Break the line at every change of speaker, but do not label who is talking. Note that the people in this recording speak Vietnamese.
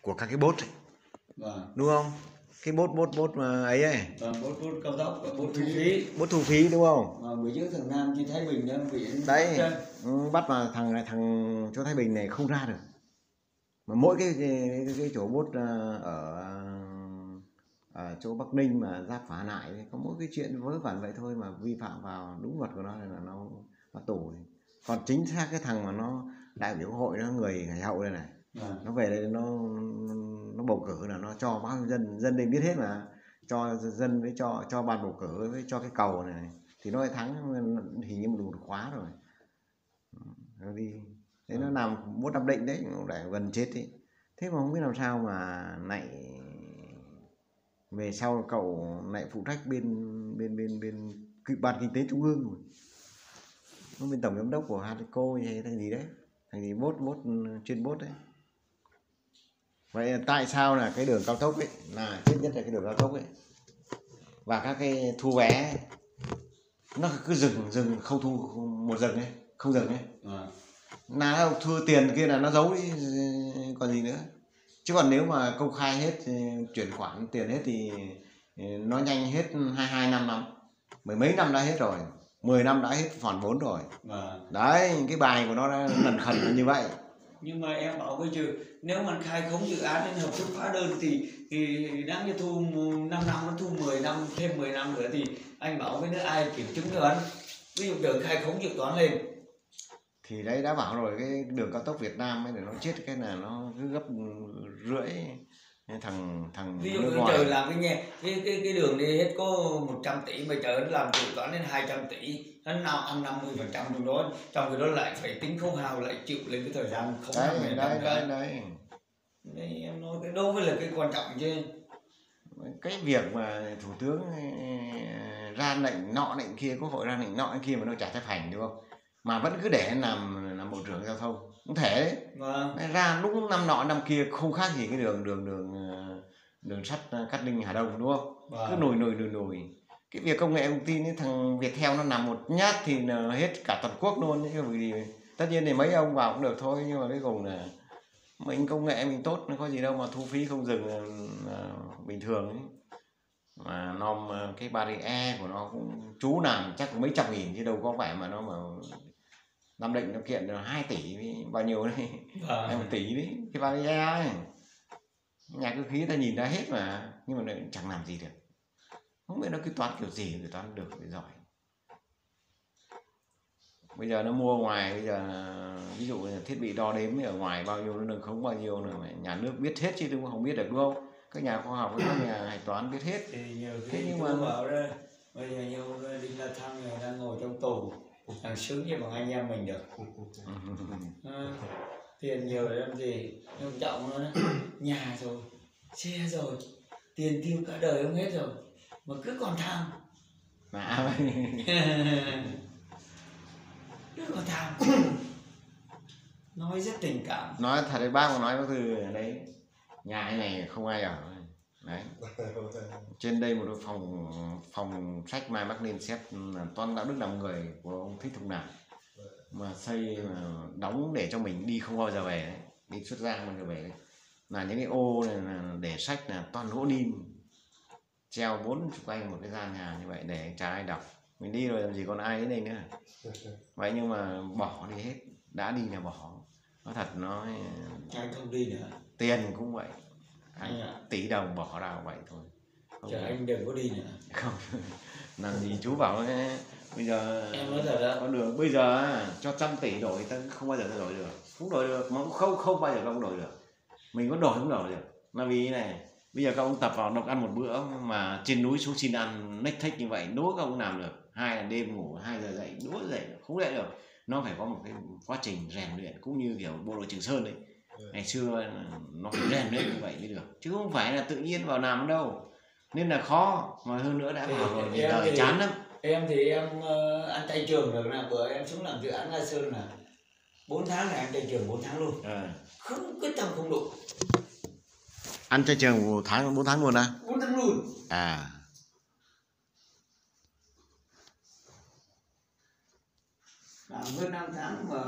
của các cái bốt ấy,
vâng.
Đúng không? Cái bốt bốt bốt mà ấy ấy.
Vâng bốt bốt cao tốc và bốt thu phí.
bốt thu phí đúng không?
Mà bữa trước thằng Nam trên Thái Bình đó bị
đấy
bắt,
ừ, bắt mà thằng này thằng chỗ thái bình này không ra được. Mà mỗi cái cái, cái, cái chỗ bốt à, ở ở chỗ bắc ninh mà giáp phá lại có mỗi cái chuyện vớ vẩn vậy thôi mà vi phạm vào đúng luật của nó là nó nó tù còn chính xác cái thằng mà nó đại biểu quốc hội nó người ngày hậu đây này
Vâng.
nó về đây nó nó bầu cử là nó cho bao nhiêu dân dân đây biết hết mà. Cho dân với cho cho ban bầu cử với cho cái cầu này. Thì nó lại thắng hình như một đủ khóa rồi. Nó đi. Thế nó làm bốt nam định đấy để gần chết ấy thế mà không biết làm sao mà lại về sau cậu lại phụ trách bên bên bên bên ban kinh tế trung ương rồi. Nó bên tổng giám đốc của Hadeco hay thằng gì đấy. Thằng gì bốt bốt chuyên bốt đấy vậy tại sao là cái đường cao tốc ấy là trước nhất là cái đường cao tốc ấy và các cái thu vé nó cứ dừng dừng không thu một dừng ấy không dừng ấy.
Vâng.
là thu tiền kia là nó giấu đi còn gì nữa. Chứ còn nếu mà công khai hết chuyển khoản tiền hết thì nó nhanh hết hai hai năm lắm. Mười mấy năm đã hết rồi 10 năm đã hết khoản vốn rồi.
Vâng.
đấy cái bài của nó đã lần khẩn như vậy
nhưng mà em bảo bây giờ, nếu mà khai khống dự án nên hợp thức hóa đơn thì thì đáng như thu 5 năm nó thu 10 năm, thêm 10 năm nữa thì anh bảo với nữa ai kiểm chứng cho anh? Ví dụ đường khai khống dự toán lên.
Thì đấy, đã bảo rồi, cái đường cao tốc Việt Nam ấy, để nó chết cái là nó cứ gấp rưỡi thằng thằng
ví dụ
nước
như
ngoài
trời làm cái nghe cái cái cái đường đi hết có 100 tỷ mà trời nó làm dự toán lên 200 tỷ nó nào ăn 50 phần trăm trong đó trong cái đó lại phải tính khấu hao lại chịu lên cái thời gian không
đấy đấy đấy
nữa.
đấy
Đấy, em nói cái đó mới là cái quan trọng chứ.
Cái việc mà thủ tướng eh, ra lệnh nọ lệnh kia quốc hội ra lệnh nọ lệnh kia mà nó chả chấp hành đúng không? Mà vẫn cứ để làm bộ trưởng giao thông. Cũng thể đấy.
Vâng.
Ra lúc năm nọ năm kia không khác gì cái đường đường đường ờ, đường sắt ờ, cát linh hà đông đúng không? Cứ
vâng
nổi nổi nổi nổi. Cái việc công nghệ thông tin ấy, thằng Viettel nó nằm một nhát thì là hết cả toàn quốc luôn bởi vì tất nhiên thì mấy ông vào cũng được thôi nhưng mà cuối cùng là mình công nghệ mình tốt nó có gì đâu mà thu phí không dừng là, là bình thường ấy. Mà nom ờ, cái barrier của nó cũng chú làm chắc mấy trăm nghìn chứ đâu có phải mà nó mà Nam Định nó kiện là 2 tỷ bao nhiêu đấy. Hai một
vâng
tỷ đấy cái barrier ấy. Nhà cơ khí ta nhìn ra hết mà nhưng mà lại chẳng làm gì được. Không biết nó cái toán kiểu gì người toán được phải giỏi. Bây giờ nó mua ngoài bây giờ ví dụ như thiết bị đo đếm ở ngoài bao nhiêu nó nâng khống bao nhiêu nữa nhà nước biết hết chứ đúng không biết được đúng không? Các nhà khoa học các nhà hạch toán biết hết.
Thì nhiều
Thế nhưng mà-
bảo đó bây giờ nhiều người đi la thăng người đang ngồi trong tù thằng sướng như bằng anh em mình được. Ờ, tiền nhiều để làm gì? Nhưng trọng nó nhà rồi xe rồi tiền tiêu cả đời ông hết rồi. Mà cứ còn tham
mà
cứ còn tham nói rất tình cảm.
Nói thật đấy bác mà nói có từ đấy nhà này không ai ở. Đấy trên đây một cái phòng phòng sách mai bác nên xét là toàn đạo đức làm người của ông thích thục nào mà xây mà đóng để cho mình đi không bao giờ về đấy đi xuất ra bao giờ về đấy. Là những cái ô này là để sách là toàn gỗ nim treo bốn chục anh một cái gian nhà như vậy để chả ai đọc. Mình đi rồi làm gì còn ai đến đây nữa. Vậy nhưng mà bỏ đi hết đã đi là bỏ. Nó thật nó
anh không đi nữa.
tiền cũng vậy
anh ạ
tỷ đồng bỏ ra vậy thôi không,
chờ anh đừng có đi nữa.
Không. Làm gì chú bảo ấy, bây giờ
em nói thật đó
con đường bây giờ cho trăm tỷ đổi ta không bao giờ ta đổi được. Không đổi được mà cũng không không bao giờ không đổi được. Mình có đổi không đổi được? Là vì này bây giờ các ông tập vào độc ăn một bữa mà trên núi xuống xin ăn nách thách như vậy đố các ông làm được. Hai là đêm ngủ hai giờ dậy đố dậy không dậy được. Nó phải có một cái quá trình rèn luyện cũng như kiểu bộ đội trường sơn đấy. Ngày xưa nó phải rèn luyện như vậy mới được. Chứ không phải là tự nhiên vào làm đâu nên là khó mà hơn nữa đã vào rồi thì
thì-
chán lắm.
em thì em ờ, ăn chay trường được nè bữa em xuống làm dự án La Sơn là 4 tháng này ăn chay trường 4 tháng luôn.
Ờ.
không quyết tâm không đủ.
Ăn cho trường một tháng bốn tháng luôn à
4 tháng luôn.
À.
Làm hơn 5 tháng mà